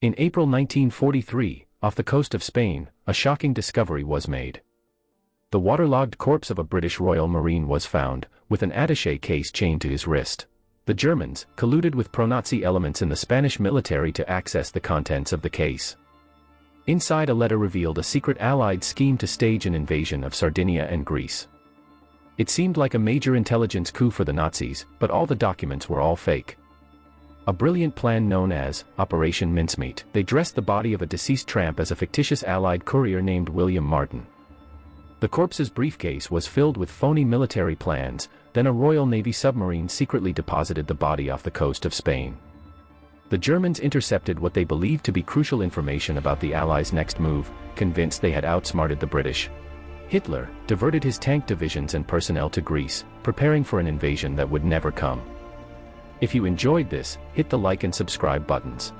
In April 1943, off the coast of Spain, a shocking discovery was made. The waterlogged corpse of a British Royal Marine was found, with an attaché case chained to his wrist. The Germans colluded with pro-Nazi elements in the Spanish military to access the contents of the case. Inside a letter revealed a secret Allied scheme to stage an invasion of Sardinia and Greece. It seemed like a major intelligence coup for the Nazis, but all the documents were all fake. A brilliant plan known as Operation Mincemeat. They dressed the body of a deceased tramp as a fictitious Allied courier named William Martin. The corpse's briefcase was filled with phony military plans, then a Royal Navy submarine secretly deposited the body off the coast of Spain. The Germans intercepted what they believed to be crucial information about the Allies' next move, convinced they had outsmarted the British. Hitler diverted his tank divisions and personnel to Greece, preparing for an invasion that would never come. If you enjoyed this, hit the like and subscribe buttons.